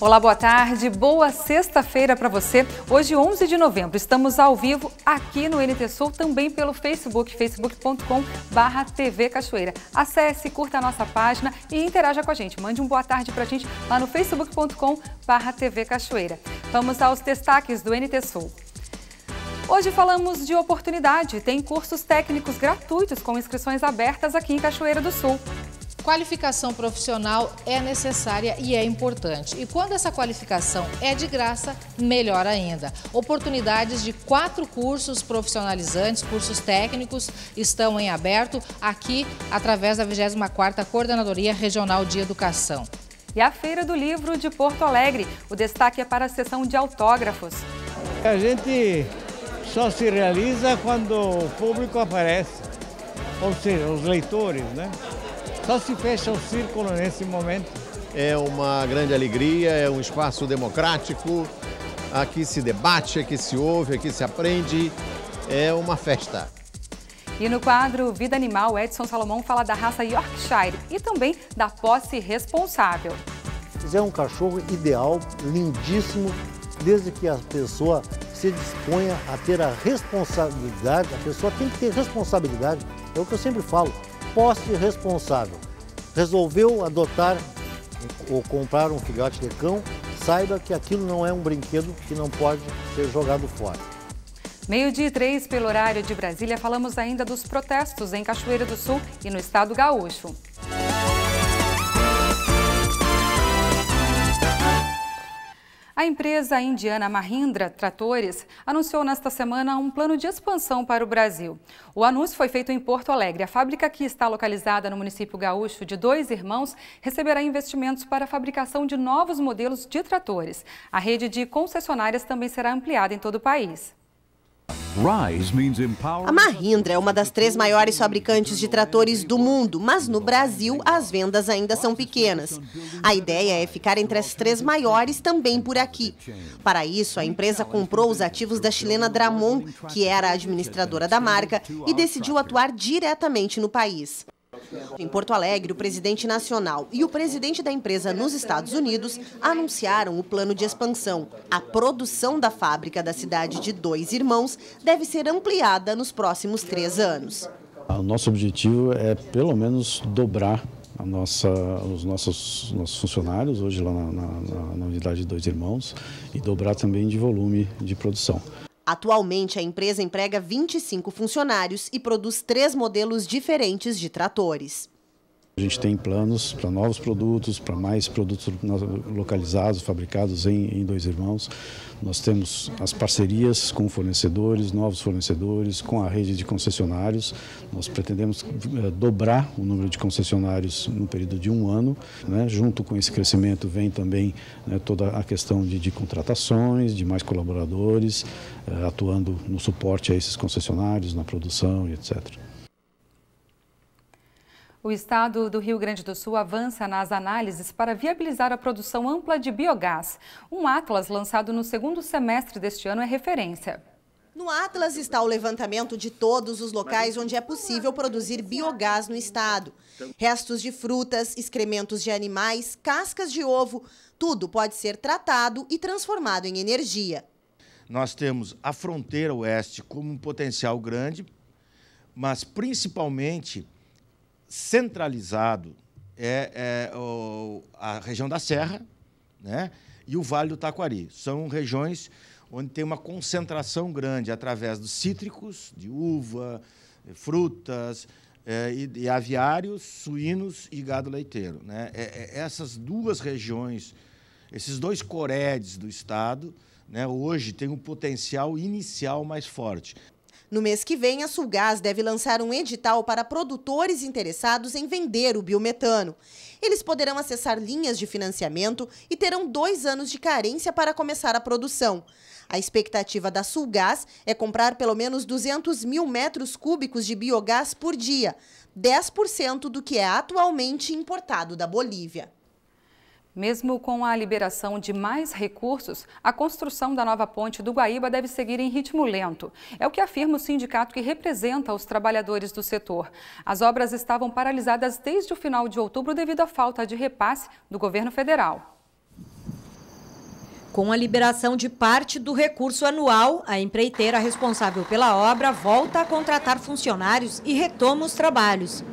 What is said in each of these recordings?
Olá, boa tarde, boa sexta-feira para você. Hoje, 11 de novembro, estamos ao vivo aqui no NT Sul, também pelo Facebook, facebook.com barra TV Cachoeira. Acesse, curta a nossa página e interaja com a gente. Mande um boa tarde para a gente lá no facebook.com barra TV Cachoeira. Vamos aos destaques do NT Sul. Hoje falamos de oportunidade. Tem cursos técnicos gratuitos com inscrições abertas aqui em Cachoeira do Sul. Qualificação profissional é necessária e é importante. E quando essa qualificação é de graça, melhor ainda. Oportunidades de quatro cursos profissionalizantes, cursos técnicos, estão em aberto aqui através da 24ª Coordenadoria Regional de Educação. E a Feira do Livro de Porto Alegre. O destaque é para a sessão de autógrafos. A gente só se realiza quando o público aparece, ou seja, os leitores, né? Só se fecha o círculo nesse momento. É uma grande alegria, é um espaço democrático. Aqui se debate, aqui se ouve, aqui se aprende. É uma festa. E no quadro Vida Animal, Edson Salomão fala da raça Yorkshire e também da posse responsável. É um cachorro ideal, lindíssimo, desde que a pessoa se disponha a ter a responsabilidade, a pessoa tem que ter responsabilidade, é o que eu sempre falo, posse responsável. Resolveu adotar ou comprar um filhote de cão, saiba que aquilo não é um brinquedo que não pode ser jogado fora. Meio-dia e três, pelo horário de Brasília, falamos ainda dos protestos em Cachoeira do Sul e no estado gaúcho. A empresa indiana Mahindra Tratores anunciou nesta semana um plano de expansão para o Brasil. O anúncio foi feito em Porto Alegre. A fábrica, que está localizada no município gaúcho de Dois Irmãos, receberá investimentos para a fabricação de novos modelos de tratores. A rede de concessionárias também será ampliada em todo o país. A Mahindra é uma das três maiores fabricantes de tratores do mundo, mas no Brasil as vendas ainda são pequenas. A ideia é ficar entre as três maiores também por aqui. Para isso, a empresa comprou os ativos da chilena Dramon, que era a administradora da marca, e decidiu atuar diretamente no país. Em Porto Alegre, o presidente nacional e o presidente da empresa nos Estados Unidos anunciaram o plano de expansão. A produção da fábrica da cidade de Dois Irmãos deve ser ampliada nos próximos três anos. O nosso objetivo é, pelo menos, dobrar nossa, os nossos, nossos funcionários, hoje lá na, na, na unidade de Dois Irmãos, e dobrar também de volume de produção. Atualmente, a empresa emprega 25 funcionários e produz três modelos diferentes de tratores. A gente tem planos para novos produtos, para mais produtos localizados, fabricados em, em, Dois Irmãos. Nós temos as parcerias com fornecedores, novos fornecedores, com a rede de concessionários. Nós pretendemos eh, dobrar o número de concessionários no período de um ano. Né? Junto com esse crescimento vem também né, toda a questão de, de, contratações, de mais colaboradores, eh, atuando no suporte a esses concessionários, na produção e etc. O estado do Rio Grande do Sul avança nas análises para viabilizar a produção ampla de biogás. Um Atlas lançado no segundo semestre deste ano é referência. No Atlas está o levantamento de todos os locais onde é possível produzir biogás no estado. Restos de frutas, excrementos de animais, cascas de ovo, tudo pode ser tratado e transformado em energia. Nós temos a fronteira oeste como um potencial grande, mas principalmente centralizado é, é o, a região da Serra né, e o Vale do Taquari. São regiões onde tem uma concentração grande através dos cítricos, de uva, frutas, é, e, e, aviários, suínos e gado leiteiro. Né? É, é, essas duas regiões, esses dois coredes do Estado, né, hoje têm um potencial inicial mais forte. No mês que vem, a Sulgás deve lançar um edital para produtores interessados em vender o biometano. Eles poderão acessar linhas de financiamento e terão dois anos de carência para começar a produção. A expectativa da Sulgás é comprar pelo menos 200 mil metros cúbicos de biogás por dia, 10% do que é atualmente importado da Bolívia. Mesmo com a liberação de mais recursos, a construção da nova ponte do Guaíba deve seguir em ritmo lento. É o que afirma o sindicato que representa os trabalhadores do setor. As obras estavam paralisadas desde o final de outubro devido à falta de repasse do governo federal. Com a liberação de parte do recurso anual, a empreiteira responsável pela obra volta a contratar funcionários e retoma os trabalhos.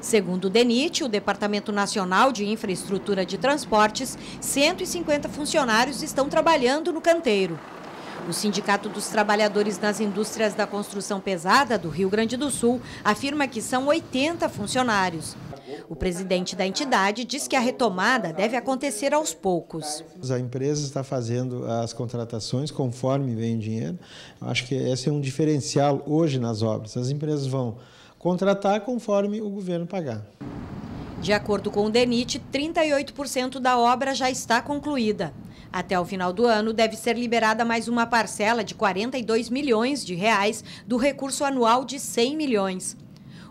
Segundo o DENIT, o Departamento Nacional de Infraestrutura de Transportes, 150 funcionários estão trabalhando no canteiro. O Sindicato dos Trabalhadores nas Indústrias da Construção Pesada do Rio Grande do Sul afirma que são 80 funcionários. O presidente da entidade diz que a retomada deve acontecer aos poucos. A empresa está fazendo as contratações conforme vem o dinheiro. Acho que esse é um diferencial hoje nas obras. As empresas vão contratar conforme o governo pagar. De acordo com o DENIT, 38% da obra já está concluída. Até o final do ano, deve ser liberada mais uma parcela de 42 milhões de reais do recurso anual de 100 milhões.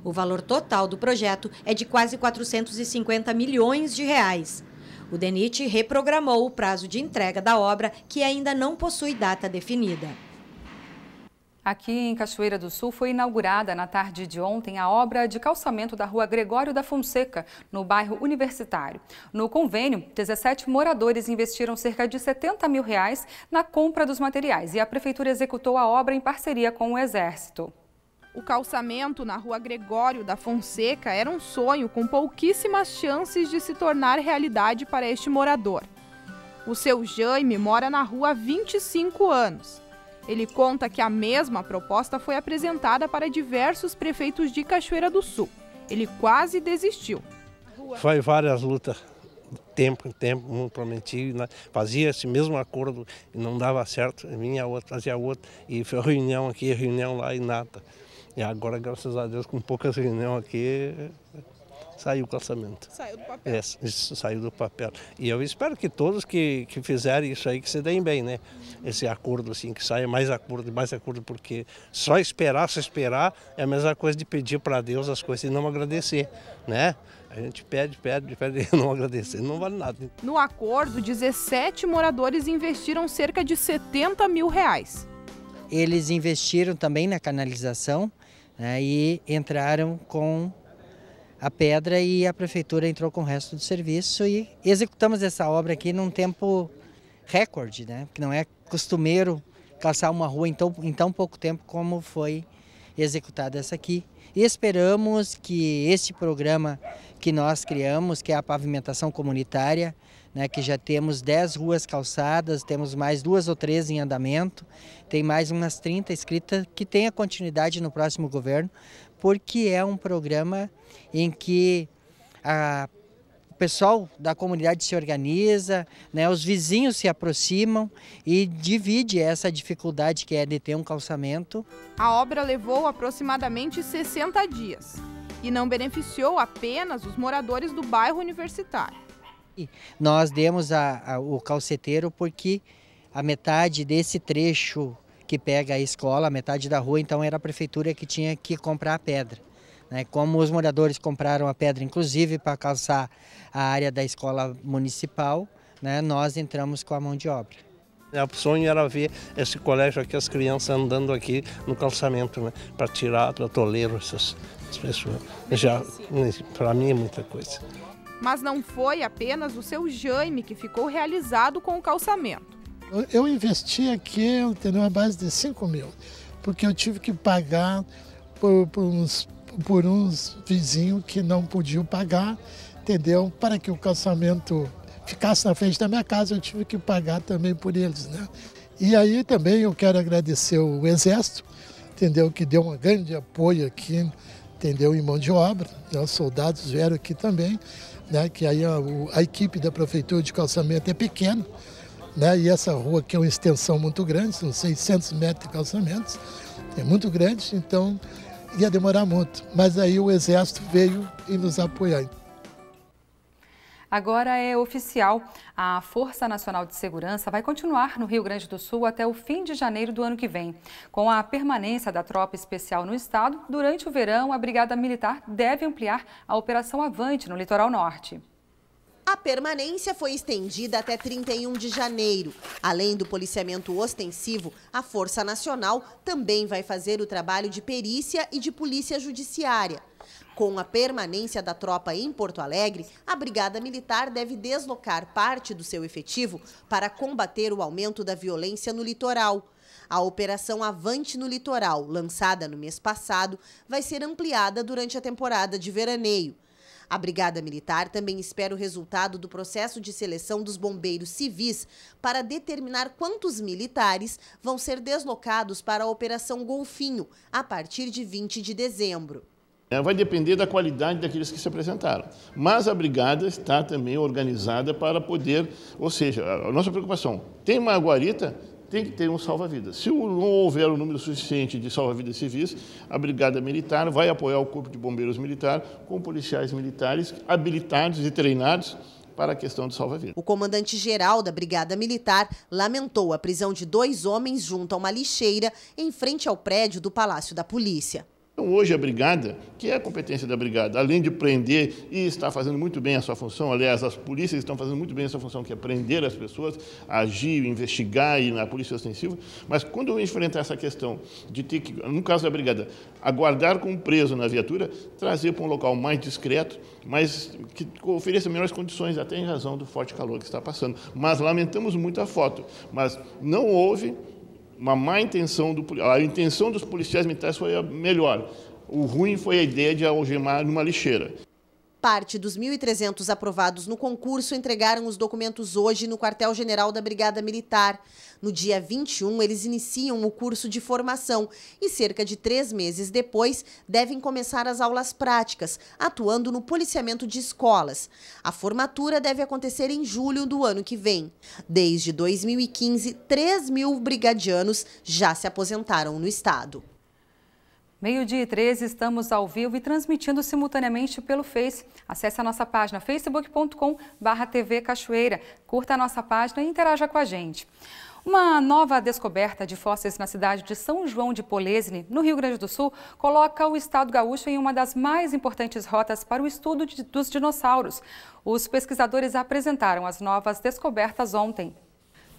O valor total do projeto é de quase 450 milhões de reais. O DENIT reprogramou o prazo de entrega da obra, que ainda não possui data definida. Aqui em Cachoeira do Sul foi inaugurada na tarde de ontem a obra de calçamento da rua Gregório da Fonseca, no bairro Universitário. No convênio, 17 moradores investiram cerca de 70 mil reais na compra dos materiais e a prefeitura executou a obra em parceria com o Exército. O calçamento na rua Gregório da Fonseca era um sonho com pouquíssimas chances de se tornar realidade para este morador. O seu Jaime mora na rua há 25 anos ele conta que a mesma proposta foi apresentada para diversos prefeitos de Cachoeira do Sul. Ele quase desistiu. Foi várias lutas, tempo em tempo, um né? fazia esse mesmo acordo e não dava certo, vinha outro, fazia outro, e foi reunião aqui, reunião lá e nada. E agora, graças a Deus, com poucas reuniões aqui, saiu o calçamento. Saiu do papel. É, isso saiu do papel. E eu espero que todos que, que fizerem isso aí, que se deem bem, né? Esse acordo, assim, que saia mais acordo, mais acordo, porque só esperar, só esperar, é a mesma coisa de pedir para Deus as coisas e não agradecer, né? A gente pede, pede, pede e não agradecer, não vale nada. No acordo, 17 moradores investiram cerca de 70 mil reais. Eles investiram também na canalização né, e entraram com a pedra e a prefeitura entrou com o resto do serviço e executamos essa obra aqui num tempo recorde, né? Que não é costumeiro calçar uma rua em tão, em tão pouco tempo como foi executada essa aqui. E esperamos que este programa que nós criamos, que é a pavimentação comunitária, né, que já temos 10 ruas calçadas, temos mais duas ou três em andamento, tem mais umas 30 escritas, que tenha continuidade no próximo governo, porque é um programa em que a, o pessoal da comunidade se organiza, né, os vizinhos se aproximam e divide essa dificuldade que é de ter um calçamento. A obra levou aproximadamente 60 dias e não beneficiou apenas os moradores do bairro universitário. Nós demos a, a, o calceteiro porque a metade desse trecho que pega a escola, a metade da rua, então era a prefeitura que tinha que comprar a pedra. Né? Como os moradores compraram a pedra, inclusive para calçar a área da escola municipal, né? nós entramos com a mão de obra. É, o sonho era ver esse colégio aqui, as crianças andando aqui no calçamento, né? para tirar do atoleiro essas, essas pessoas. Já, para mim é muita coisa. Mas não foi apenas o seu Jaime que ficou realizado com o calçamento. Eu investi aqui, entendeu, a base de 5 mil, porque eu tive que pagar por, por, uns, por uns vizinhos que não podiam pagar, entendeu? Para que o calçamento ficasse na frente da minha casa, eu tive que pagar também por eles, né? E aí também eu quero agradecer o Exército, entendeu? Que deu um grande apoio aqui, entendeu? Em mão de obra, né? os soldados vieram aqui também, né? Que aí a, a equipe da Prefeitura de Calçamento é pequena, né? E essa rua aqui é uma extensão muito grande, são 600 metros de calçamentos, é muito grande, então ia demorar muito. Mas aí o Exército veio e nos apoiar. Agora é oficial. A Força Nacional de Segurança vai continuar no Rio Grande do Sul até o fim de janeiro do ano que vem. Com a permanência da tropa especial no estado, durante o verão, a Brigada Militar deve ampliar a Operação Avante no litoral norte. A permanência foi estendida até 31 de janeiro. Além do policiamento ostensivo, a Força Nacional também vai fazer o trabalho de perícia e de polícia judiciária. Com a permanência da tropa em Porto Alegre, a Brigada Militar deve deslocar parte do seu efetivo para combater o aumento da violência no litoral. A Operação Avante no Litoral, lançada no mês passado, vai ser ampliada durante a temporada de veraneio. A Brigada Militar também espera o resultado do processo de seleção dos bombeiros civis para determinar quantos militares vão ser deslocados para a Operação Golfinho a partir de 20 de dezembro. É, vai depender da qualidade daqueles que se apresentaram. Mas a brigada está também organizada para poder, ou seja, a nossa preocupação, tem uma guarita, tem que ter um salva-vidas. Se não houver o um número suficiente de salva-vidas civis, a Brigada Militar vai apoiar o Corpo de Bombeiros Militar com policiais militares habilitados e treinados para a questão do salva-vidas. O comandante-geral da Brigada Militar lamentou a prisão de dois homens junto a uma lixeira em frente ao prédio do Palácio da Polícia. Então, hoje a brigada, que é a competência da brigada, além de prender e está fazendo muito bem a sua função, aliás, as polícias estão fazendo muito bem a sua função, que é prender as pessoas, agir, investigar e na polícia ostensiva, mas quando enfrentar essa questão de ter que, no caso da brigada, aguardar com preso na viatura, trazer para um local mais discreto, mas que ofereça melhores condições, até em razão do forte calor que está passando. Mas lamentamos muito a foto, mas não houve uma má intenção do a intenção dos policiais militares foi a melhor. O ruim foi a ideia de algemar numa lixeira. Parte dos 1.300 aprovados no concurso entregaram os documentos hoje no quartel-general da Brigada Militar. No dia 21, eles iniciam o curso de formação e, cerca de três meses depois, devem começar as aulas práticas, atuando no policiamento de escolas. A formatura deve acontecer em julho do ano que vem. Desde 2015, 3 mil brigadianos já se aposentaram no estado. Meio-dia e 13, estamos ao vivo e transmitindo simultaneamente pelo Face. Acesse a nossa página facebook.com TV Cachoeira. Curta a nossa página e interaja com a gente. Uma nova descoberta de fósseis na cidade de São João de Polesne, no Rio Grande do Sul, coloca o estado gaúcho em uma das mais importantes rotas para o estudo de, dos dinossauros. Os pesquisadores apresentaram as novas descobertas ontem.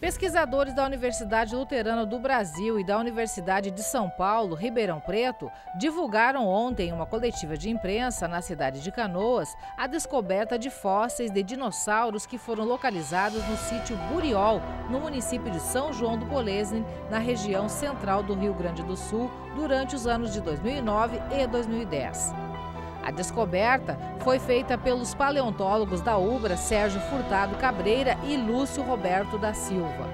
Pesquisadores da Universidade Luterana do Brasil e da Universidade de São Paulo, Ribeirão Preto, divulgaram ontem em uma coletiva de imprensa na cidade de Canoas a descoberta de fósseis de dinossauros que foram localizados no sítio Buriol, no município de São João do Polesne, na região central do Rio Grande do Sul, durante os anos de 2009 e 2010. A descoberta foi feita pelos paleontólogos da UBRA Sérgio Furtado Cabreira e Lúcio Roberto da Silva.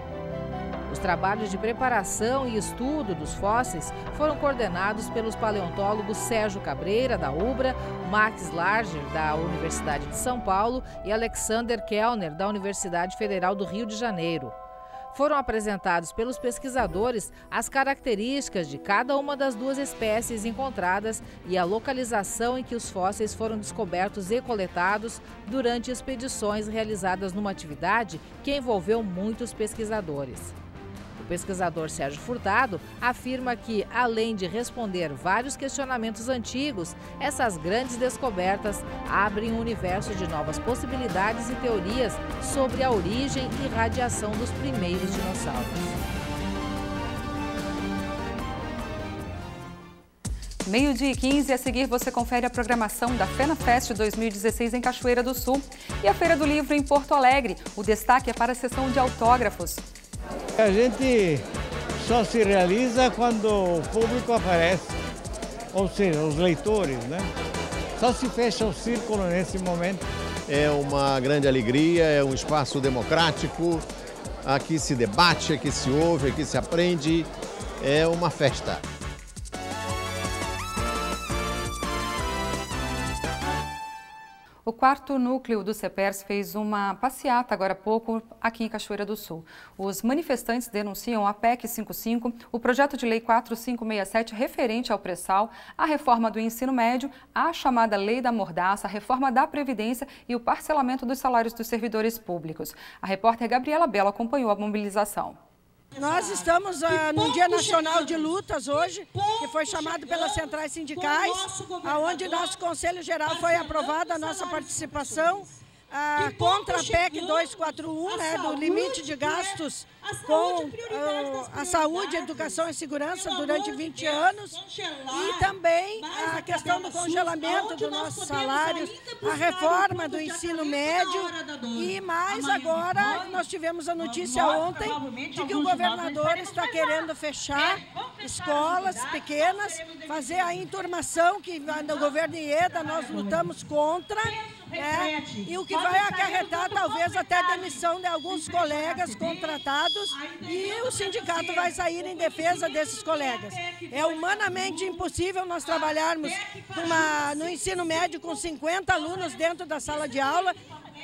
Os trabalhos de preparação e estudo dos fósseis foram coordenados pelos paleontólogos Sérgio Cabreira, da UBRA, Max Larger, da Universidade de São Paulo e Alexander Kellner, da Universidade Federal do Rio de Janeiro. Foram apresentados pelos pesquisadores as características de cada uma das duas espécies encontradas e a localização em que os fósseis foram descobertos e coletados durante expedições realizadas numa atividade que envolveu muitos pesquisadores. O pesquisador Sérgio Furtado afirma que, além de responder vários questionamentos antigos, essas grandes descobertas abrem um universo de novas possibilidades e teorias sobre a origem e radiação dos primeiros dinossauros. Meio-dia e 15, a seguir você confere a programação da Fena Fest 2016 em Cachoeira do Sul e a Feira do Livro em Porto Alegre. O destaque é para a sessão de autógrafos. A gente só se realiza quando o público aparece, ou seja, os leitores, né? Só se fecha o círculo nesse momento. É uma grande alegria, é um espaço democrático, aqui se debate, aqui se ouve, aqui se aprende, é uma festa. O quarto núcleo do CEPERS fez uma passeata agora há pouco aqui em Cachoeira do Sul. Os manifestantes denunciam a PEC 55, o projeto de lei 4567 referente ao pré-sal, a reforma do ensino médio, a chamada lei da mordaça, a reforma da Previdência e o parcelamento dos salários dos servidores públicos. A repórter Gabriela Belo acompanhou a mobilização. Nós estamos uh, no Dia Nacional de Lutas hoje, que foi chamado pelas centrais sindicais, aonde nosso Conselho Geral foi aprovada a nossa participação ah, contra a PEC 241, né, do limite de gastos com a saúde, educação e segurança durante 20 anos e também a questão do congelamento dos nossos salários, a reforma do ensino médio e mais agora nós tivemos a notícia ontem de que o governador está querendo fechar escolas pequenas, fazer a enturmação que no governo IEDA nós lutamos contra é, e o que vai acarretar talvez até a demissão de alguns colegas contratados e o sindicato vai sair em defesa desses colegas. É humanamente impossível nós trabalharmos uma, no ensino médio com 50 alunos dentro da sala de aula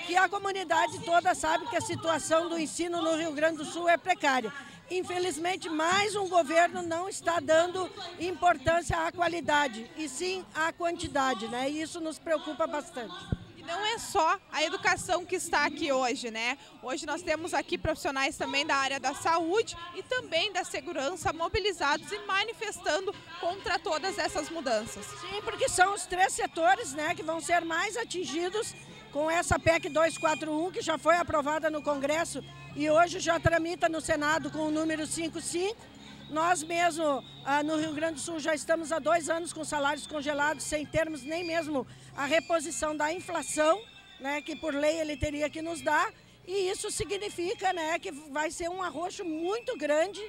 que a comunidade toda sabe que a situação do ensino no Rio Grande do Sul é precária. Infelizmente, mais um governo não está dando importância à qualidade, e sim à quantidade, né? E isso nos preocupa bastante não é só a educação que está aqui hoje, né? Hoje nós temos aqui profissionais também da área da saúde e também da segurança mobilizados e manifestando contra todas essas mudanças. Sim, porque são os três setores, né, que vão ser mais atingidos com essa PEC 241 que já foi aprovada no Congresso e hoje já tramita no Senado com o número 55 nós mesmo, ah, no Rio Grande do Sul, já estamos há dois anos com salários congelados, sem termos nem mesmo a reposição da inflação, né, que por lei ele teria que nos dar. E isso significa né, que vai ser um arroxo muito grande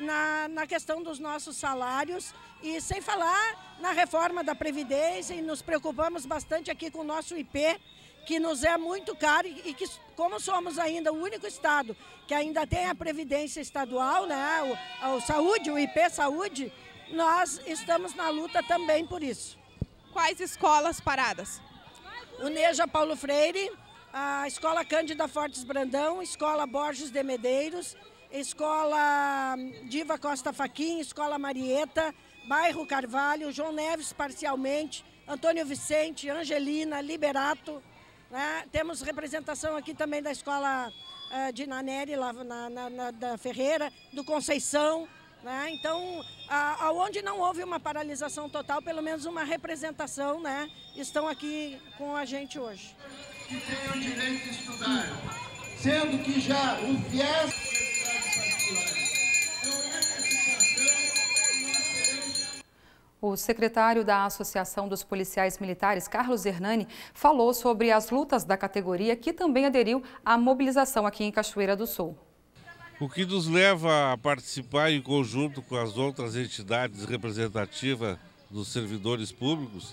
na, na questão dos nossos salários e sem falar na reforma da Previdência e nos preocupamos bastante aqui com o nosso IP, que nos é muito caro e que, como somos ainda o único estado que ainda tem a previdência estadual, né, o, o saúde, o IP Saúde, nós estamos na luta também por isso. Quais escolas paradas? O Neja Paulo Freire, a Escola Cândida Fortes Brandão, Escola Borges de Medeiros, Escola Diva Costa Faquim, Escola Marieta, Bairro Carvalho, João Neves parcialmente, Antônio Vicente, Angelina, Liberato, né? Temos representação aqui também da escola uh, de Naneri, lá na, na, na, da Ferreira, do Conceição. Né? Então, aonde não houve uma paralisação total, pelo menos uma representação, né? estão aqui com a gente hoje. Que têm o direito de estudar, sendo que já o viés O secretário da Associação dos Policiais Militares, Carlos Hernani, falou sobre as lutas da categoria que também aderiu à mobilização aqui em Cachoeira do Sul. O que nos leva a participar em conjunto com as outras entidades representativas dos servidores públicos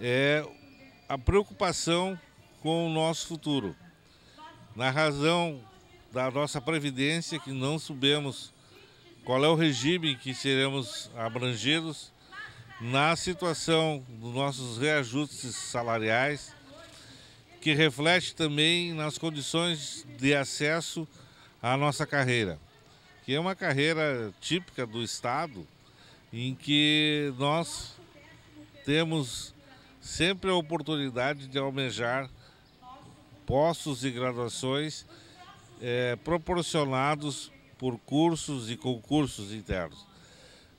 é a preocupação com o nosso futuro. Na razão da nossa previdência, que não sabemos qual é o regime que seremos abrangidos, na situação dos nossos reajustes salariais, que reflete também nas condições de acesso à nossa carreira, que é uma carreira típica do Estado, em que nós temos sempre a oportunidade de almejar postos e graduações é, proporcionados por cursos e concursos internos.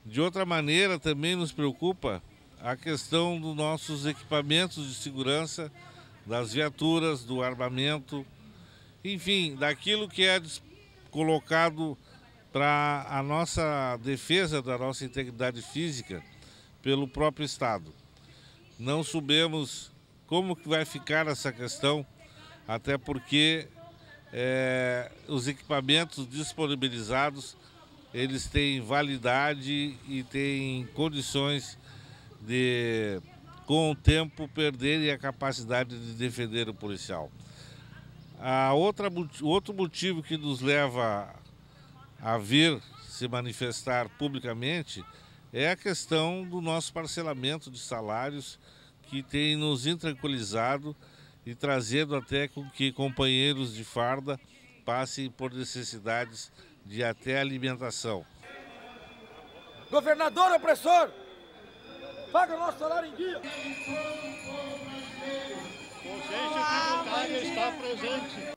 De outra maneira, também nos preocupa a questão dos nossos equipamentos de segurança, das viaturas, do armamento, enfim, daquilo que é colocado para a nossa defesa da nossa integridade física pelo próprio Estado. Não sabemos como que vai ficar essa questão, até porque é, os equipamentos disponibilizados eles têm validade e têm condições de, com o tempo, perderem a capacidade de defender o policial. A outra, outro motivo que nos leva a vir se manifestar publicamente é a questão do nosso parcelamento de salários que tem nos intranquilizado e trazendo até com que companheiros de farda passem por necessidades de até alimentação. Governador opressor, paga o nosso salário em dia. Está presente.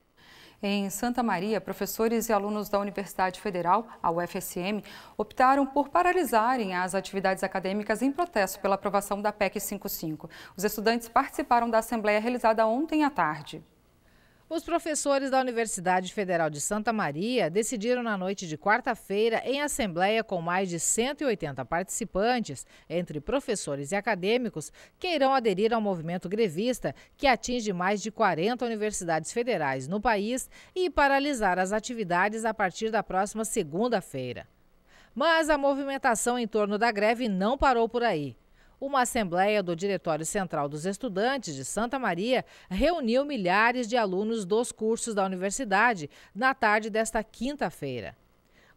Em Santa Maria, professores e alunos da Universidade Federal, a UFSM, optaram por paralisarem as atividades acadêmicas em protesto pela aprovação da PEC 55. Os estudantes participaram da assembleia realizada ontem à tarde. Os professores da Universidade Federal de Santa Maria decidiram na noite de quarta-feira, em assembleia com mais de 180 participantes, entre professores e acadêmicos, que irão aderir ao movimento grevista, que atinge mais de 40 universidades federais no país, e paralisar as atividades a partir da próxima segunda-feira. Mas a movimentação em torno da greve não parou por aí. Uma assembleia do Diretório Central dos Estudantes de Santa Maria reuniu milhares de alunos dos cursos da universidade na tarde desta quinta-feira.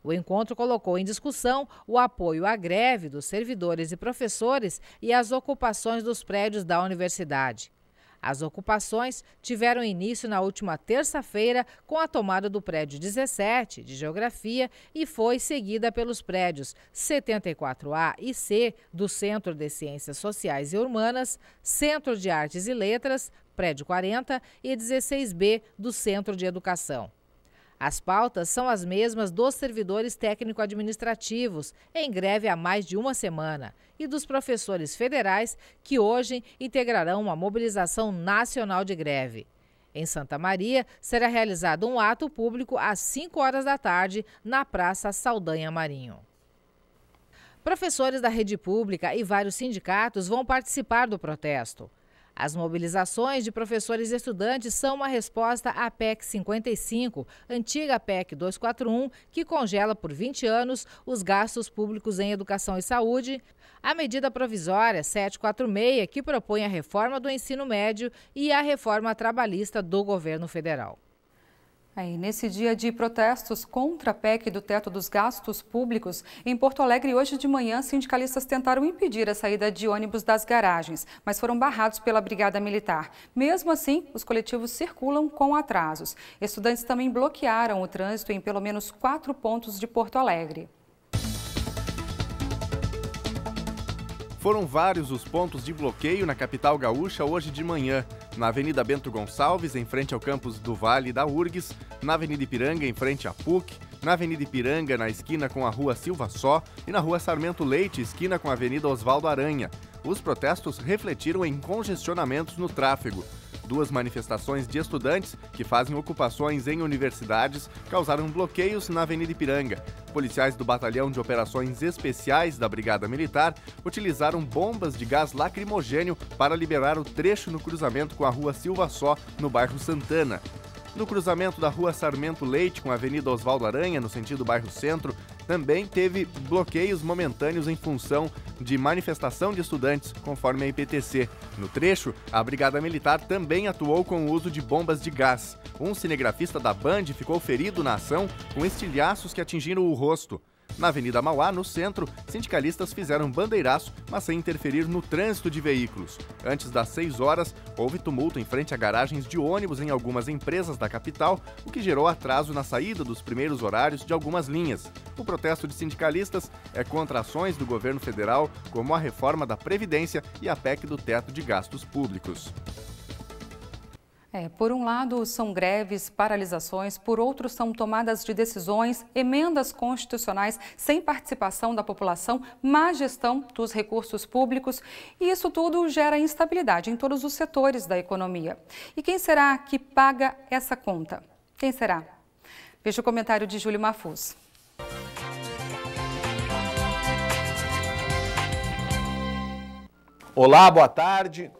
O encontro colocou em discussão o apoio à greve dos servidores e professores e as ocupações dos prédios da universidade. As ocupações tiveram início na última terça-feira com a tomada do prédio 17 de Geografia e foi seguida pelos prédios 74A e C do Centro de Ciências Sociais e Humanas, Centro de Artes e Letras, prédio 40 e 16B do Centro de Educação. As pautas são as mesmas dos servidores técnico-administrativos, em greve há mais de uma semana, e dos professores federais, que hoje integrarão uma mobilização nacional de greve. Em Santa Maria, será realizado um ato público às 5 horas da tarde na Praça Saldanha Marinho. Professores da rede pública e vários sindicatos vão participar do protesto. As mobilizações de professores e estudantes são uma resposta à PEC 55, antiga PEC 241, que congela por 20 anos os gastos públicos em educação e saúde, a medida provisória 746, que propõe a reforma do ensino médio e a reforma trabalhista do governo federal. Nesse dia de protestos contra a PEC do teto dos gastos públicos, em Porto Alegre, hoje de manhã, sindicalistas tentaram impedir a saída de ônibus das garagens, mas foram barrados pela Brigada Militar. Mesmo assim, os coletivos circulam com atrasos. Estudantes também bloquearam o trânsito em pelo menos quatro pontos de Porto Alegre. Foram vários os pontos de bloqueio na capital gaúcha hoje de manhã. Na Avenida Bento Gonçalves, em frente ao campus do Vale da URGS, na Avenida Ipiranga, em frente à PUC, na Avenida Ipiranga, na esquina com a Rua Silva Só e na Rua Sarmento Leite, esquina com a Avenida Oswaldo Aranha. Os protestos refletiram em congestionamentos no tráfego. Duas manifestações de estudantes que fazem ocupações em universidades causaram bloqueios na Avenida Ipiranga. Policiais do Batalhão de Operações Especiais da Brigada Militar utilizaram bombas de gás lacrimogênio para liberar o trecho no cruzamento com a Rua Silva Só, no bairro Santana. No cruzamento da Rua Sarmento Leite com a Avenida Oswaldo Aranha, no sentido bairro Centro, também teve bloqueios momentâneos em função de manifestação de estudantes, conforme a IPTC. No trecho, a Brigada Militar também atuou com o uso de bombas de gás. Um cinegrafista da Band ficou ferido na ação com estilhaços que atingiram o rosto. Na Avenida Mauá, no centro, sindicalistas fizeram bandeiraço, mas sem interferir no trânsito de veículos. Antes das 6 horas, houve tumulto em frente a garagens de ônibus em algumas empresas da capital, o que gerou atraso na saída dos primeiros horários de algumas linhas. O protesto de sindicalistas é contra ações do governo federal, como a reforma da Previdência e a PEC do teto de gastos públicos. É, por um lado, são greves, paralisações, por outro, são tomadas de decisões, emendas constitucionais sem participação da população, má gestão dos recursos públicos, e isso tudo gera instabilidade em todos os setores da economia. E quem será que paga essa conta? Quem será? Veja o comentário de Júlio Mafuz. Olá, boa tarde.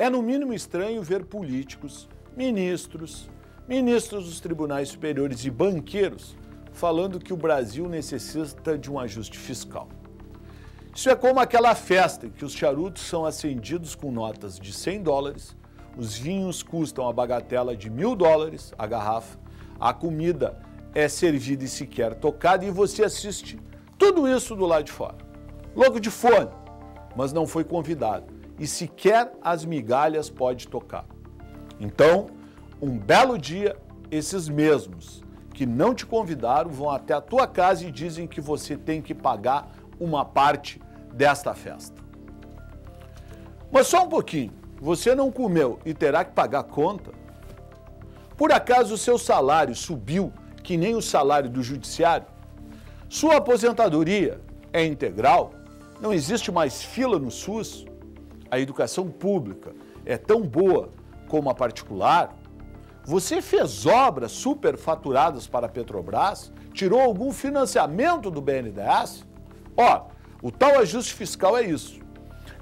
É no mínimo estranho ver políticos, ministros, ministros dos tribunais superiores e banqueiros falando que o Brasil necessita de um ajuste fiscal. Isso é como aquela festa em que os charutos são acendidos com notas de 100 dólares, os vinhos custam a bagatela de mil dólares a garrafa, a comida é servida e sequer tocada e você assiste tudo isso do lado de fora. Louco de fone, mas não foi convidado e sequer as migalhas pode tocar. Então, um belo dia, esses mesmos que não te convidaram vão até a tua casa e dizem que você tem que pagar uma parte desta festa. Mas só um pouquinho, você não comeu e terá que pagar conta? Por acaso o seu salário subiu que nem o salário do judiciário? Sua aposentadoria é integral? Não existe mais fila no SUS? A educação pública é tão boa como a particular, Você fez obras superfaturadas para a Petrobras? Tirou algum financiamento do BNDES? Ó, o tal ajuste fiscal é isso.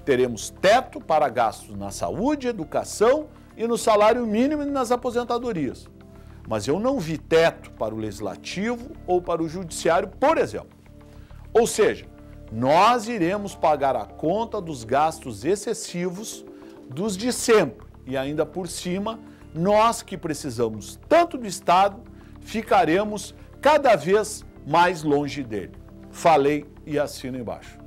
Teremos teto para gastos na saúde, educação e no salário mínimo e nas aposentadorias. Mas eu não vi teto para o legislativo ou para o judiciário, por exemplo. Ou seja, nós iremos pagar a conta dos gastos excessivos dos de sempre e ainda por cima, nós que precisamos tanto do Estado, ficaremos cada vez mais longe dele. Falei e assino embaixo.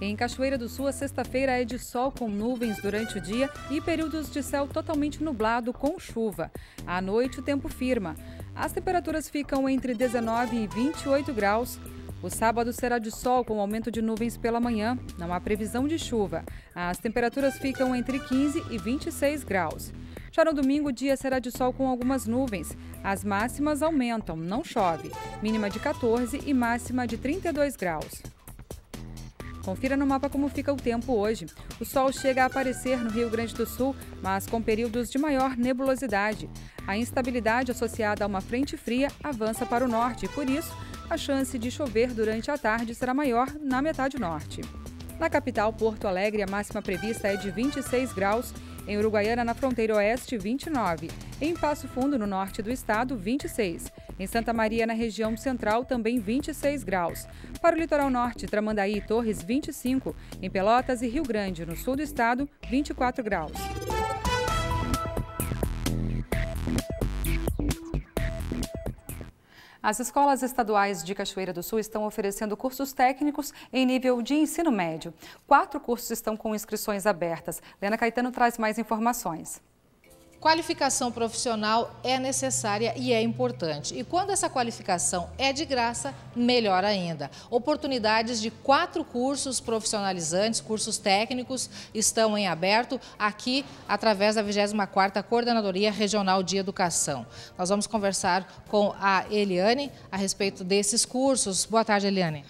Em Cachoeira do Sul, a sexta-feira é de sol com nuvens durante o dia e períodos de céu totalmente nublado com chuva. À noite, o tempo firma. As temperaturas ficam entre 19 e 28 graus. O sábado será de sol com aumento de nuvens pela manhã. Não há previsão de chuva. As temperaturas ficam entre 15 e 26 graus. Já no domingo, o dia será de sol com algumas nuvens. As máximas aumentam, não chove. Mínima de 14 e máxima de 32 graus. Confira no mapa como fica o tempo hoje. O sol chega a aparecer no Rio Grande do Sul, mas com períodos de maior nebulosidade. A instabilidade associada a uma frente fria avança para o norte e, por isso, a chance de chover durante a tarde será maior na metade norte. Na capital, Porto Alegre, a máxima prevista é de 26 graus em Uruguaiana, na fronteira oeste, 29. Em Passo Fundo, no norte do estado, 26. Em Santa Maria, na região central, também 26 graus. Para o litoral norte, Tramandaí e Torres, 25. Em Pelotas e Rio Grande, no sul do estado, 24 graus. As escolas estaduais de Cachoeira do Sul estão oferecendo cursos técnicos em nível de ensino médio. Quatro cursos estão com inscrições abertas. Lena Caetano traz mais informações. Qualificação profissional é necessária e é importante. E quando essa qualificação é de graça, melhor ainda. Oportunidades de quatro cursos profissionalizantes, cursos técnicos, estão em aberto aqui através da 24ª Coordenadoria Regional de Educação. Nós vamos conversar com a Eliane a respeito desses cursos. Boa tarde, Eliane.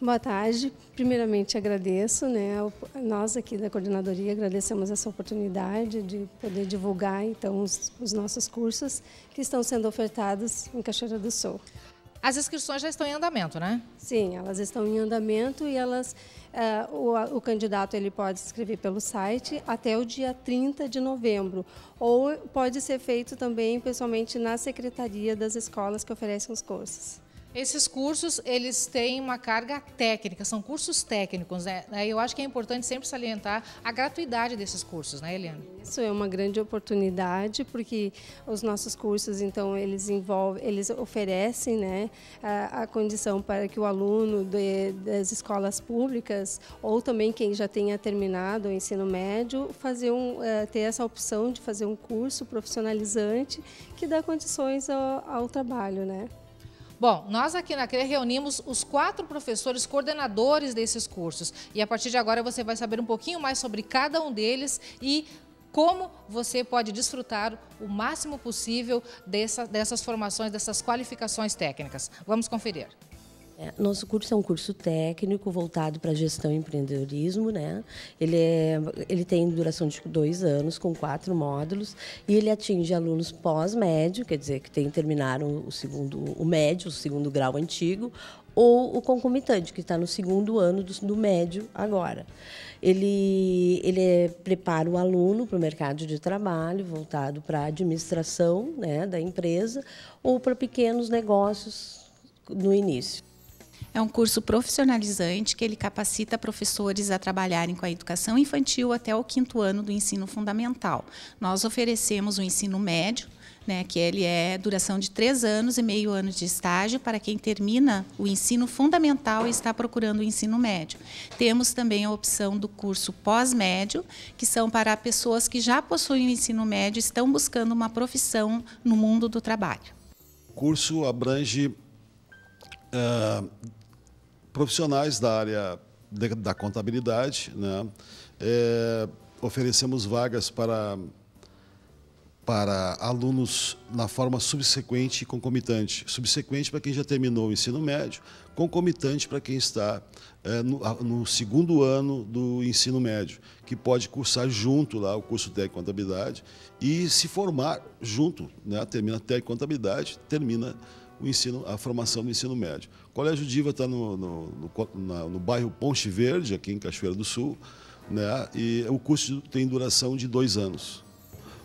Boa tarde. Primeiramente agradeço, né? Nós aqui da coordenadoria agradecemos essa oportunidade de poder divulgar então os, os nossos cursos que estão sendo ofertados em Cachoeira do Sul. As inscrições já estão em andamento, né? Sim, elas estão em andamento e elas, uh, o, o, candidato ele pode se inscrever pelo site até o dia 30 de novembro, ou pode ser feito também pessoalmente na secretaria das escolas que oferecem os cursos. Esses cursos, eles têm uma carga técnica, são cursos técnicos, né? Eu acho que é importante sempre salientar a gratuidade desses cursos, né, Eliane? Isso é uma grande oportunidade, porque os nossos cursos, então, eles envolvem, eles oferecem, né, a, a condição para que o aluno de, das escolas públicas, ou também quem já tenha terminado o ensino médio, fazer um, uh, ter essa opção de fazer um curso profissionalizante que dá condições ao, ao trabalho, né? Bom, nós aqui na CRE reunimos os quatro professores coordenadores desses cursos. E a partir de agora você vai saber um pouquinho mais sobre cada um deles e como você pode desfrutar o máximo possível dessa, dessas formações, dessas qualificações técnicas. Vamos conferir. É, nosso curso é um curso técnico voltado para gestão e empreendedorismo, né? Ele, é, ele tem duração de dois anos, com quatro módulos, e ele atinge alunos pós-médio, quer dizer, que tem, terminaram o segundo, o médio, o segundo grau antigo, ou o concomitante, que está no segundo ano do, do médio agora. Ele, ele é, prepara o aluno para o mercado de trabalho, voltado para a administração né, da empresa, ou para pequenos negócios no início. É um curso profissionalizante que ele capacita professores a trabalharem com a educação infantil até o quinto ano do ensino fundamental. Nós oferecemos o ensino médio, né, que ele é duração de três anos e meio ano de estágio para quem termina o ensino fundamental e está procurando o ensino médio. Temos também a opção do curso pós-médio, que são para pessoas que já possuem o ensino médio e estão buscando uma profissão no mundo do trabalho. O curso abrange uh, profissionais da área de, da contabilidade. Né? É, oferecemos vagas para para alunos na forma subsequente e concomitante. Subsequente para quem já terminou o ensino médio, concomitante para quem está é, no, no, segundo ano do ensino médio, que pode cursar junto lá o curso técnico de contabilidade e se formar junto, né? termina técnico de contabilidade, termina o ensino, a formação do ensino médio. Colégio Diva está no, no, no, no bairro Ponte Verde, aqui em Cachoeira do Sul, né? e o curso tem duração de dois anos.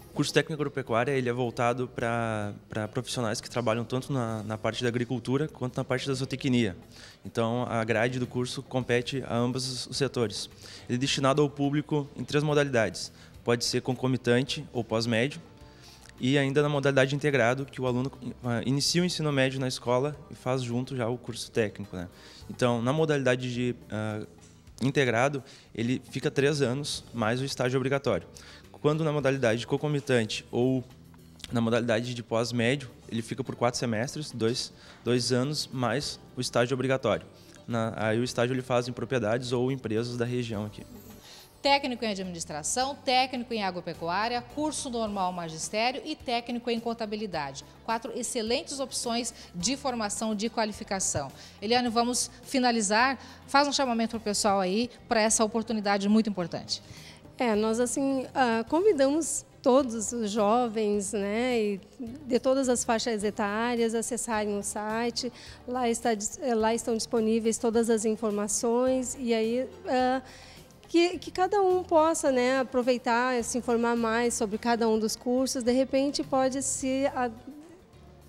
O curso técnico agropecuária ele é voltado para profissionais que trabalham tanto na, na, parte da agricultura quanto na parte da zootecnia. Então, a grade do curso compete a ambos os setores. Ele é destinado ao público em três modalidades. Pode ser concomitante ou pós-médio, e ainda na modalidade integrado, que o aluno ah, inicia o ensino médio na escola e faz junto já o curso técnico. Né? Então, na modalidade de uh, integrado, ele fica três anos mais o estágio obrigatório quando na modalidade concomitante ou na modalidade de pós-médio, ele fica por quatro semestres, dois, dois anos, mais o estágio obrigatório. Na, aí o estágio ele faz em propriedades ou empresas da região aqui. Técnico em administração, técnico em agropecuária, curso normal magistério e técnico em contabilidade. Quatro excelentes opções de formação, de qualificação. Eliane, vamos finalizar. Faz um chamamento para o pessoal aí para essa oportunidade muito importante. É, nós assim uh, convidamos todos os jovens, né, de todas as faixas etárias, acessarem o site. Lá, está, lá estão disponíveis todas as informações e aí uh, que, que, cada um possa, né, aproveitar, se informar mais sobre cada um dos cursos. De repente pode se a,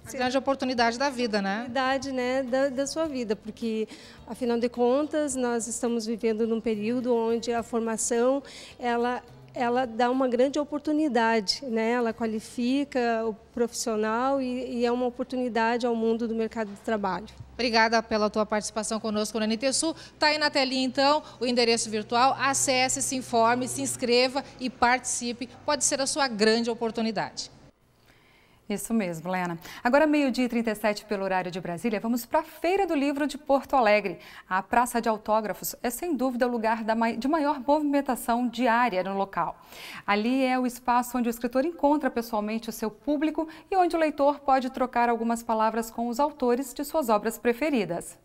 a grande oportunidade da vida, né? Oportunidade, né, da, da sua vida, porque afinal de contas nós estamos vivendo num período onde a formação ela ela dá uma grande oportunidade, né? Ela qualifica o profissional e, e é uma oportunidade ao mundo do mercado de trabalho. Obrigada pela tua participação conosco no NTSU. Está aí na telinha, então, o endereço virtual. Acesse, se informe, se inscreva e participe. Pode ser a sua grande oportunidade. Isso mesmo, Lena. Agora, meio-dia e 37 pelo horário de Brasília, vamos para a Feira do Livro de Porto Alegre. A Praça de Autógrafos é, sem dúvida, o lugar de maior movimentação diária no local. Ali é o espaço onde o escritor encontra pessoalmente o seu público e onde o leitor pode trocar algumas palavras com os autores de suas obras preferidas.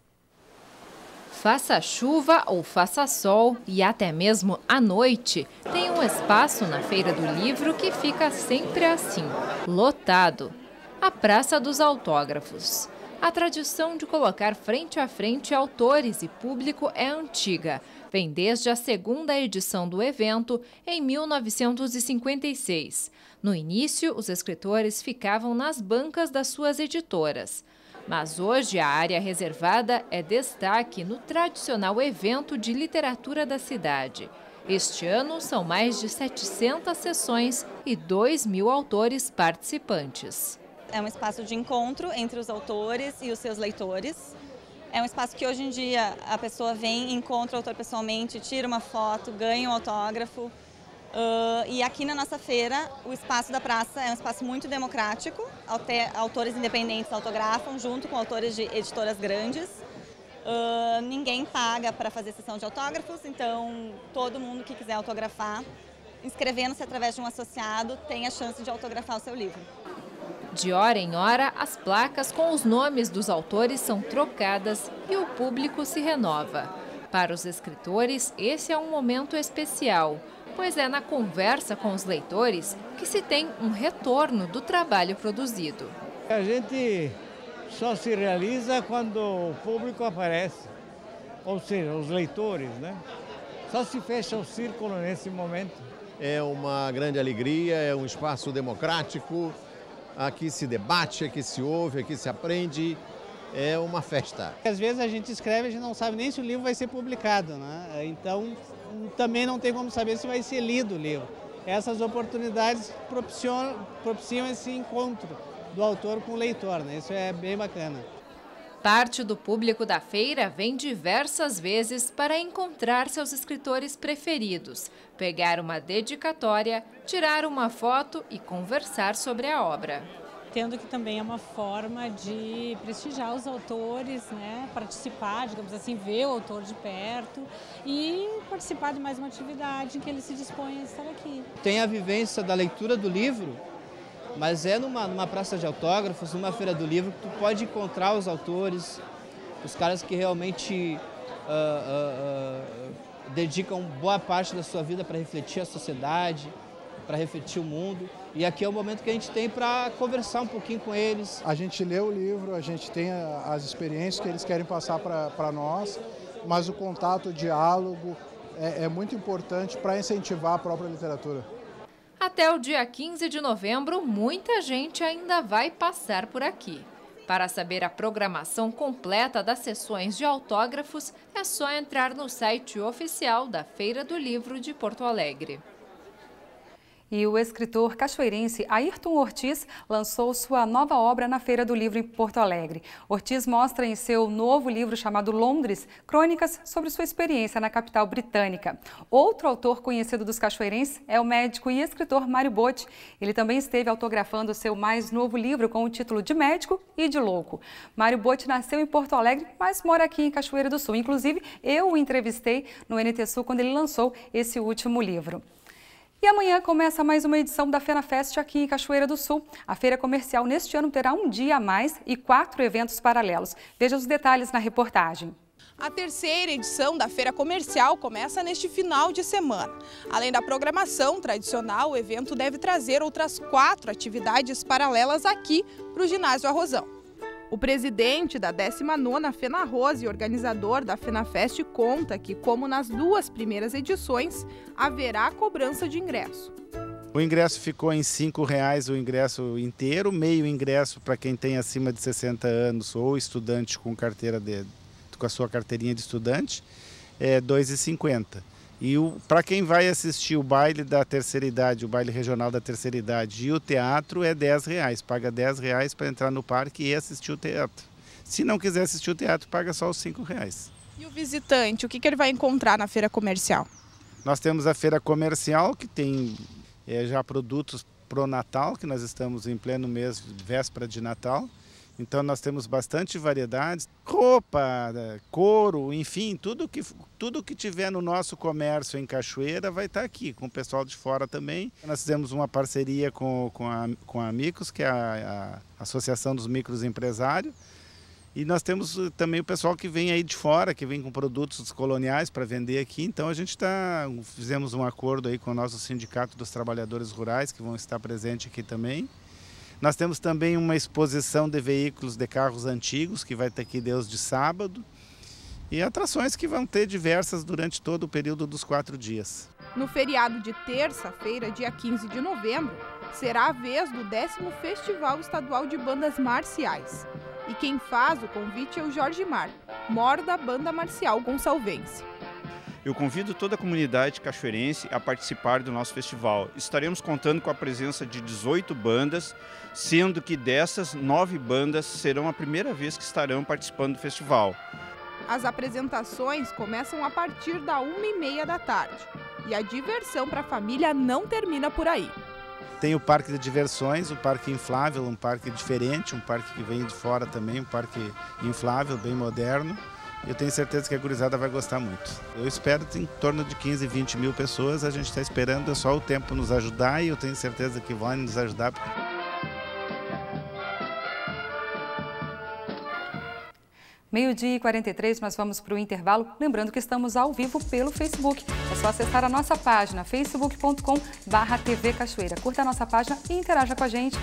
Faça chuva ou faça sol e até mesmo à noite, tem um espaço na Feira do Livro que fica sempre assim, lotado. A Praça dos Autógrafos. A tradição de colocar frente a frente autores e público é antiga. Vem desde a segunda edição do evento, em 1956. No início, os escritores ficavam nas bancas das suas editoras. Mas hoje a área reservada é destaque no tradicional evento de literatura da cidade. Este ano são mais de 700 sessões e 2 mil autores participantes. É um espaço de encontro entre os autores e os seus leitores. É um espaço que hoje em dia a pessoa vem, encontra o autor pessoalmente, tira uma foto, ganha um autógrafo. Uh, e aqui na nossa feira, o espaço da praça é um espaço muito democrático. Autores independentes autografam junto com autores de editoras grandes. Uh, ninguém paga para fazer sessão de autógrafos, então todo mundo que quiser autografar, inscrevendo-se através de um associado, tem a chance de autografar o seu livro. De hora em hora, as placas com os nomes dos autores são trocadas e o público se renova. Para os escritores, esse é um momento especial pois é na conversa com os leitores que se tem um retorno do trabalho produzido. A gente só se realiza quando o público aparece, ou seja, os leitores, né? Só se fecha o círculo nesse momento. É uma grande alegria, é um espaço democrático, aqui se debate, aqui se ouve, aqui se aprende, é uma festa. Às vezes a gente escreve e a gente não sabe nem se o livro vai ser publicado, né? Então também não tem como saber se vai ser lido o livro. Essas oportunidades propiciam, propiciam esse encontro do autor com o leitor, né? isso é bem bacana. Parte do público da feira vem diversas vezes para encontrar seus escritores preferidos, pegar uma dedicatória, tirar uma foto e conversar sobre a obra tendo que também é uma forma de prestigiar os autores, né, participar, digamos assim, ver o autor de perto e participar de mais uma atividade em que ele se dispõe a estar aqui. Tem a vivência da leitura do livro mas é numa, numa praça de autógrafos, numa feira do livro, que tu pode encontrar os autores, os caras que realmente uh, uh, uh, dedicam boa parte da sua vida para refletir a sociedade, para refletir o mundo. E aqui é o momento que a gente tem para conversar um pouquinho com eles. A gente lê o livro, a gente tem as experiências que eles querem passar para nós, mas o contato, o diálogo é, é muito importante para incentivar a própria literatura. Até o dia 15 de novembro, muita gente ainda vai passar por aqui. Para saber a programação completa das sessões de autógrafos, é só entrar no site oficial da Feira do Livro de Porto Alegre. E o escritor cachoeirense Ayrton Ortiz lançou sua nova obra na Feira do Livro em Porto Alegre. Ortiz mostra em seu novo livro chamado Londres crônicas sobre sua experiência na capital britânica. Outro autor conhecido dos cachoeirenses é o médico e escritor Mário Botti. Ele também esteve autografando seu mais novo livro com o título de Médico e de Louco. Mário Botti nasceu em Porto Alegre, mas mora aqui em Cachoeira do Sul. Inclusive, eu o entrevistei no NT Sul quando ele lançou esse último livro. E amanhã começa mais uma edição da Fena Fest aqui em Cachoeira do Sul. A feira comercial neste ano terá um dia a mais e quatro eventos paralelos. Veja os detalhes na reportagem. A terceira edição da Feira Comercial começa neste final de semana. Além da programação tradicional, o evento deve trazer outras quatro atividades paralelas aqui para o Ginásio Arrozão. O presidente da 19ª Fena Rose e organizador da FenaFest conta que, como nas duas primeiras edições, haverá cobrança de ingresso. O ingresso ficou em R$ 5,00 o ingresso inteiro, meio ingresso para quem tem acima de 60 anos ou estudante com carteira de, com a sua carteirinha de estudante, é R$ 2,50. E para quem vai assistir o baile da terceira idade, o baile regional da terceira idade e o teatro é 10 reais. Paga 10 reais para entrar no parque e assistir o teatro. Se não quiser assistir o teatro, paga só os 5 reais. E o visitante, o que, que ele vai encontrar na feira comercial? Nós temos a feira comercial, que tem é, já produtos pro Natal, que nós estamos em pleno mês, véspera de Natal. Então nós temos bastante variedades, roupa, couro, enfim, tudo que, tudo que tiver no nosso comércio em Cachoeira vai estar aqui, com o pessoal de fora também. Nós fizemos uma parceria com, com, a, com a Micos, que é a, a Associação dos Micros Empresários, e nós temos eh, também o pessoal que vem aí de fora, que vem com produtos coloniais para vender aqui. Então a gente está fizemos um acordo aí com o nosso sindicato dos trabalhadores rurais que vão estar presentes aqui também. Nós temos também uma exposição de veículos de carros antigos, que vai ter aqui Deus de sábado, e atrações que vão ter diversas durante todo o período dos quatro dias. No feriado de terça-feira, dia 15 de novembro, será a vez do décimo Festival Estadual de Bandas Marciais. E quem faz o convite é o Jorge Mar, mor da banda marcial gonçalvense. Eu convido toda a comunidade cachoeirense a participar do nosso festival. Estaremos contando com a presença de 18 bandas, sendo que dessas, nove bandas serão a primeira vez que estarão participando do festival. As apresentações começam a partir da uma e meia da tarde e a diversão para a família não termina por aí. Tem o parque de diversões, o parque inflável, um parque diferente, um parque que vem de fora também, um parque inflável, bem moderno. Eu tenho certeza que a gurizada vai gostar muito. Eu espero em torno de 15, 20 mil pessoas. A gente está esperando é só o tempo nos ajudar e eu tenho certeza que vão nos ajudar. Meio-dia e 43, nós vamos para o intervalo. Lembrando que estamos ao vivo pelo Facebook. É só acessar a nossa página, facebook.com.br. Curta a nossa página e interaja com a gente.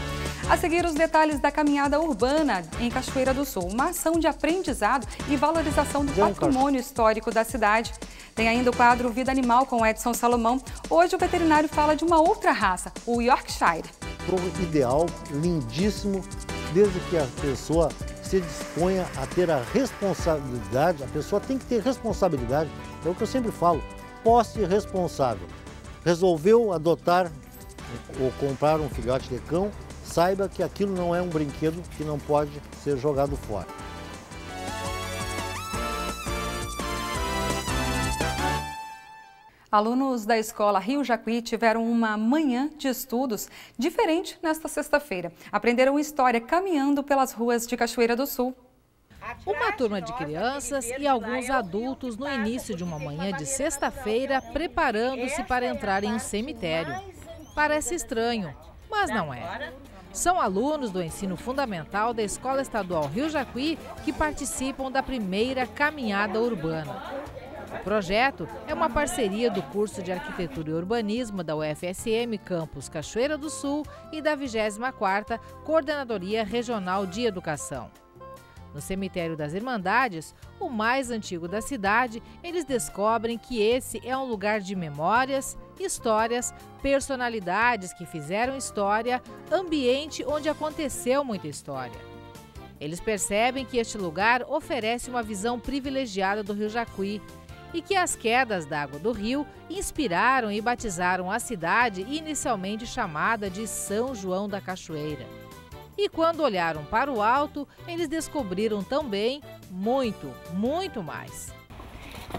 A seguir, os detalhes da caminhada urbana em Cachoeira do Sul. Uma ação de aprendizado e valorização do patrimônio histórico da cidade. Tem ainda o quadro Vida Animal com Edson Salomão. Hoje o veterinário fala de uma outra raça, o Yorkshire. Um ideal, lindíssimo, desde que a pessoa se disponha a ter a responsabilidade, a pessoa tem que ter responsabilidade, é o que eu sempre falo, posse responsável. Resolveu adotar ou comprar um filhote de cão, saiba que aquilo não é um brinquedo que não pode ser jogado fora. Alunos da escola Rio Jacuí tiveram uma manhã de estudos diferente nesta sexta-feira. Aprenderam história caminhando pelas ruas de Cachoeira do Sul. Uma turma de crianças e alguns adultos no início de uma manhã de sexta-feira preparando-se para entrar em um cemitério. Parece estranho, mas não é. São alunos do ensino fundamental da Escola Estadual Rio Jacuí que participam da primeira caminhada urbana. O projeto é uma parceria do curso de Arquitetura e Urbanismo da UFSM Campus Cachoeira do Sul e da 24ª Coordenadoria Regional de Educação. No cemitério das Irmandades, o mais antigo da cidade, eles descobrem que esse é um lugar de memórias, histórias, personalidades que fizeram história, ambiente onde aconteceu muita história. Eles percebem que este lugar oferece uma visão privilegiada do Rio Jacuí e que as quedas d'água do rio inspiraram e batizaram a cidade inicialmente chamada de São João da Cachoeira. E quando olharam para o alto, eles descobriram também muito, muito mais.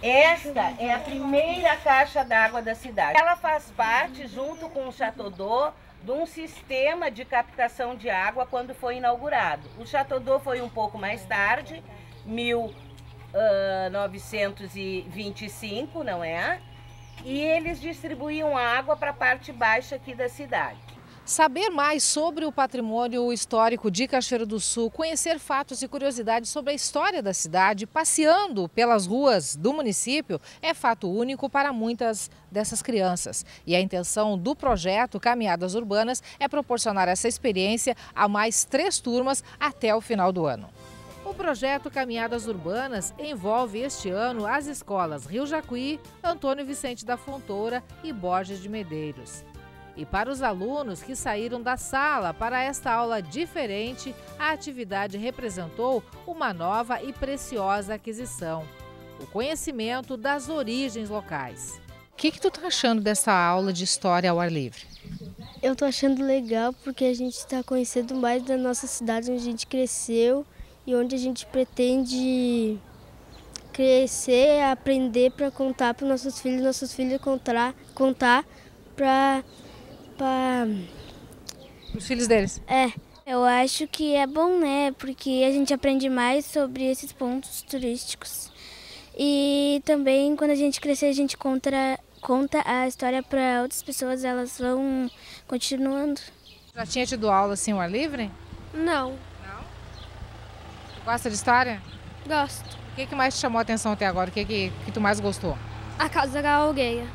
Esta é a primeira caixa d'água da cidade. Ela faz parte, junto com o Chateau d'Eau, de um sistema de captação de água quando foi inaugurado. O Chateau d'Eau foi um pouco mais tarde, 1925, não é? E eles distribuíam água para a parte baixa aqui da cidade. Saber mais sobre o patrimônio histórico de Cachoeiro do Sul, conhecer fatos e curiosidades sobre a história da cidade, passeando pelas ruas do município, é fato único para muitas dessas crianças. E a intenção do projeto Caminhadas Urbanas é proporcionar essa experiência a mais três turmas até o final do ano. O projeto Caminhadas Urbanas envolve este ano as escolas Rio Jacuí, Antônio Vicente da Fontoura e Borges de Medeiros. E para os alunos que saíram da sala para esta aula diferente, a atividade representou uma nova e preciosa aquisição: o conhecimento das origens locais. O que, que tu está achando dessa aula de história ao ar livre? Eu estou achando legal porque a gente está conhecendo mais da nossa cidade onde a gente cresceu e onde a gente pretende crescer, aprender para contar para nossos filhos, nossos filhos contar, contar para para os filhos deles. É. Eu acho que é bom, né? Porque a gente aprende mais sobre esses pontos turísticos. E também quando a gente crescer, a gente conta, conta a história para outras pessoas, elas vão continuando. Já tinha tido aula assim ao ar livre? Não. Não? Gosta de história? Gosto. O que, que mais te chamou a atenção até agora? O que, que, que tu mais gostou? A Casa da Algueia.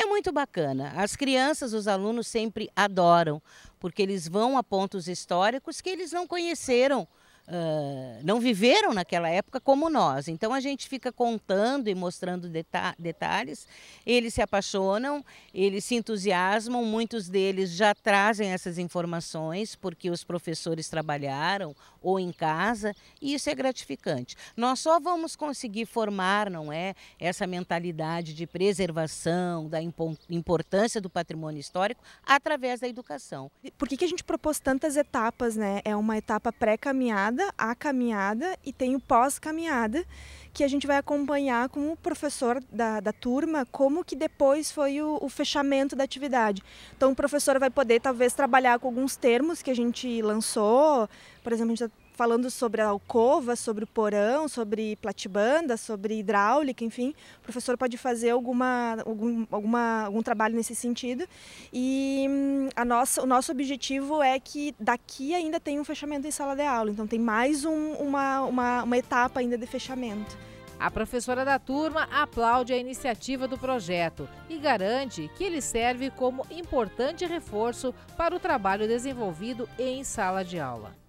É muito bacana. As crianças, os alunos sempre adoram, porque eles vão a pontos históricos que eles não conheceram Uh, não viveram naquela época como nós. Então a gente fica contando e mostrando deta detalhes. Eles se apaixonam, eles se entusiasmam, muitos deles já trazem essas informações porque os professores trabalharam ou em casa, e isso é gratificante. Nós só vamos conseguir formar, não é, essa mentalidade de preservação, da importância do patrimônio histórico através da educação. Por que, que a gente propôs tantas etapas, né? É uma etapa pré-caminhada, a caminhada e tem o pós-caminhada que a gente vai acompanhar com o professor da, da turma como que depois foi o, o, fechamento da atividade. Então o professor vai poder talvez trabalhar com alguns termos que a gente lançou, por exemplo, a gente está falando sobre a alcova, sobre o porão, sobre platibanda, sobre hidráulica, enfim, o professor pode fazer alguma, algum, alguma, algum trabalho nesse sentido. E hum, a nossa, o nosso objetivo é que daqui ainda tem um fechamento em sala de aula, então tem mais um, uma, uma, uma etapa ainda de fechamento. A professora da turma aplaude a iniciativa do projeto e garante que ele serve como importante reforço para o trabalho desenvolvido em sala de aula.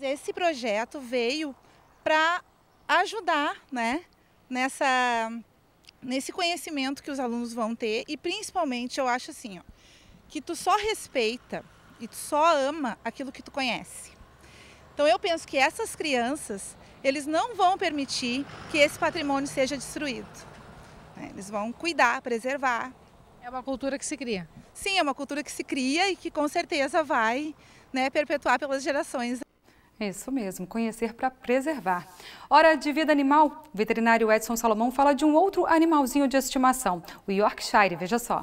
Esse projeto veio para ajudar né, nessa, nesse conhecimento que os alunos vão ter e principalmente eu acho assim, ó, que tu só respeita e tu só ama aquilo que tu conhece. Então eu penso que essas crianças, eles não vão permitir que esse patrimônio seja destruído. Né. Eles vão cuidar, preservar. É uma cultura que se cria. Sim, é uma cultura que se cria e que com certeza vai né, perpetuar pelas gerações. Isso mesmo, conhecer para preservar. Hora de vida animal, o veterinário Edson Salomão fala de um outro animalzinho de estimação, o Yorkshire, veja só.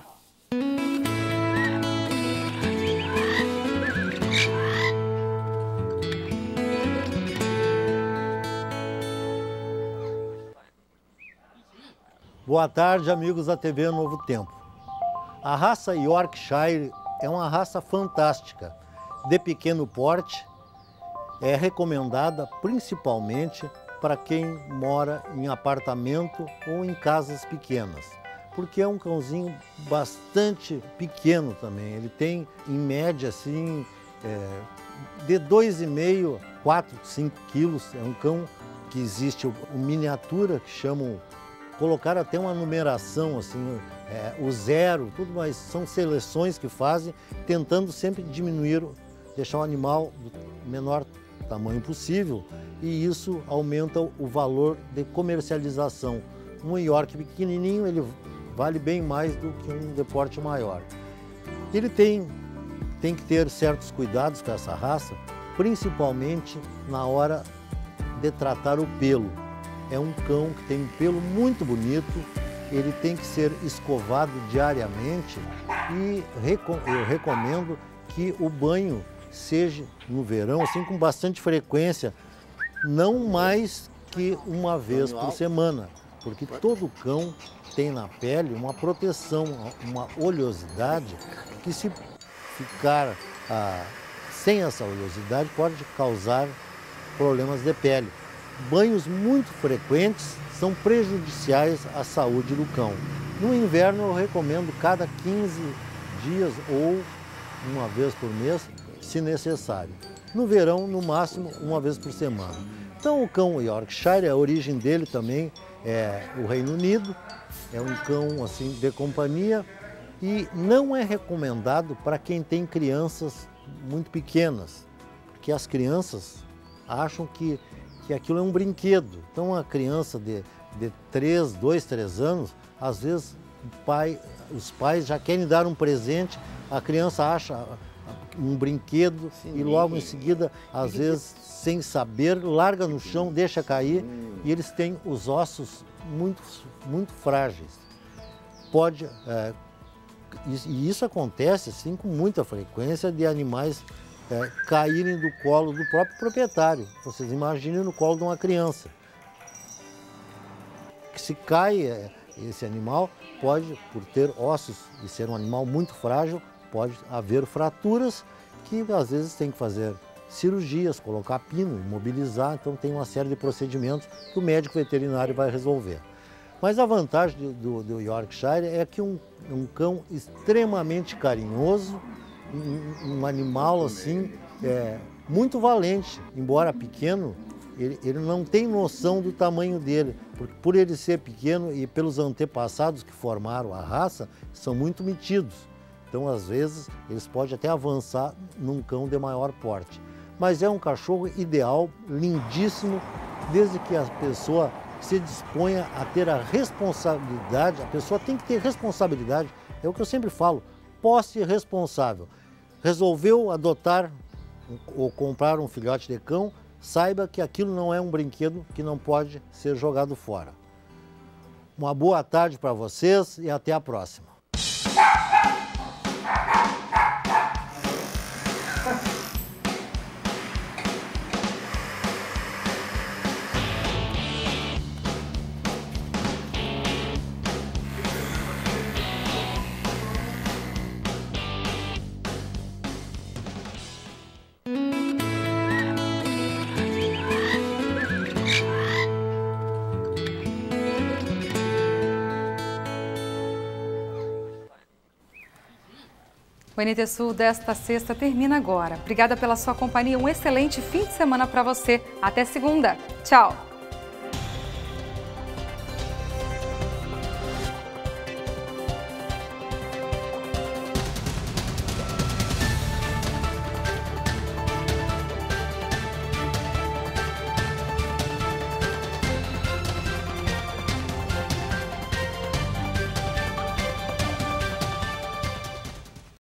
Boa tarde, amigos da TV Novo Tempo. A raça Yorkshire é uma raça fantástica de pequeno porte é recomendada principalmente para quem mora em apartamento ou em casas pequenas, porque é um cãozinho bastante pequeno também. Ele tem, em média, assim, é, de 2,5, 4, 5 quilos. É um cão que existe o, o miniatura, que chamam, colocar até uma numeração, assim, é, o zero, tudo mais. São seleções que fazem, tentando sempre diminuir, deixar o animal menor tamanho possível e isso aumenta o valor de comercialização. Um York pequenininho ele vale bem mais do que um deporte maior. Ele tem, tem que ter certos cuidados com essa raça, principalmente na hora de tratar o pelo. É um cão que tem um pelo muito bonito, ele tem que ser escovado diariamente e eu recomendo que o banho seja no verão, assim com bastante frequência, não mais que uma vez por semana, porque todo cão tem na pele uma proteção, uma oleosidade que se ficar ah, sem essa oleosidade pode causar problemas de pele. Banhos muito frequentes são prejudiciais à saúde do cão. No inverno eu recomendo cada 15 dias ou uma vez por mês se necessário. No verão, no máximo, uma vez por semana. Então, o cão Yorkshire, a origem dele também é o Reino Unido, é um cão assim de companhia e não é recomendado para quem tem crianças muito pequenas, porque as crianças acham que, que aquilo é um brinquedo. Então, uma criança de, de 3, 2, 3 anos, às vezes pai, os pais já querem dar um presente, a criança acha um brinquedo Sim, e logo em seguida, às vezes, sem saber, larga no chão, deixa cair hum. e eles têm os ossos muito, muito frágeis. Pode, é, e isso acontece assim com muita frequência de animais é, caírem do colo do próprio proprietário. Vocês imaginem no colo de uma criança. Se cai é, esse animal, pode, por ter ossos e ser um animal muito frágil, pode haver fraturas que às vezes tem que fazer cirurgias, colocar pino, imobilizar, então tem uma série de procedimentos que o médico veterinário vai resolver. Mas a vantagem do, do Yorkshire é que um, um cão extremamente carinhoso, um, um animal assim, é, muito valente, embora pequeno, ele, ele, não tem noção do tamanho dele, porque por ele ser pequeno e pelos antepassados que formaram a raça, são muito metidos. Então, às vezes, eles podem até avançar num cão de maior porte. Mas é um cachorro ideal, lindíssimo, desde que a pessoa se disponha a ter a responsabilidade, a pessoa tem que ter responsabilidade, é o que eu sempre falo, posse responsável. Resolveu adotar ou comprar um filhote de cão, saiba que aquilo não é um brinquedo que não pode ser jogado fora. Uma boa tarde para vocês e até a próxima. O NT Sul desta sexta termina agora. Obrigada pela sua companhia. Um excelente fim de semana para você. Até segunda. Tchau.